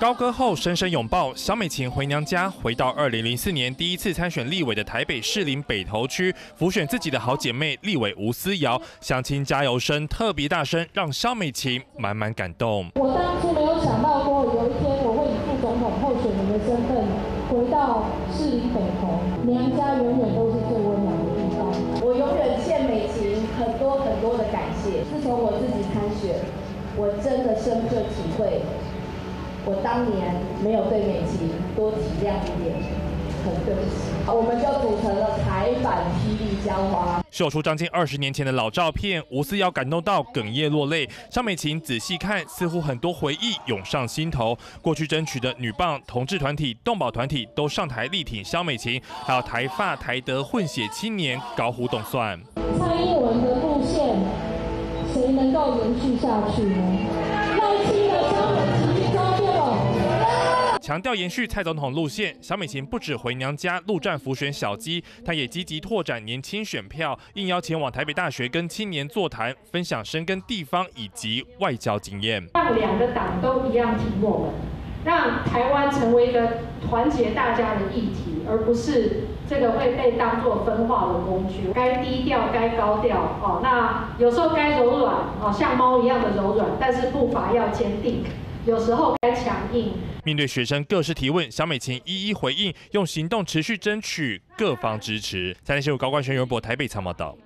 高歌后深深拥抱，小美琴回娘家，回到二零零四年第一次参选立委的台北市林北投区，辅选自己的好姐妹立委吴思瑶，相亲加油声特别大声，让肖美琴满满感动。我当初没有想到过有一天我会以副总统候选人的身份回到市林北投，娘家永远都是最温暖的地方。我永远欠美琴很多很多的感谢。自从我自己参选，我真的深刻体会。我当年没有对美琪多体谅一点，很对不起。我们就组成了台版霹雳娇花，秀出将近二十年前的老照片，吴思瑶感动到哽咽落泪。肖美琴仔细看，似乎很多回忆涌上心头。过去争取的女棒、同志团体、动保团体都上台力挺肖美琴，还有台发、台德混血青年高呼动算。蔡英文的路线，谁能够延续下去呢？强调延续蔡总统路线，小美琴不止回娘家陆战浮选小鸡，她也积极拓展年轻选票，应邀前往台北大学跟青年座谈，分享深耕地方以及外交经验。让两个党都一样挺我们，让台湾成为一个团结大家的议题，而不是这个会被当作分化的工具。该低调，该高调哦。那有时候该柔软哦，像猫一样的柔软，但是步伐要坚定。有时候该强硬。面对学生各式提问，小美琴一一回应，用行动持续争取各方支持。三立新闻高冠轩、袁博台北参报道。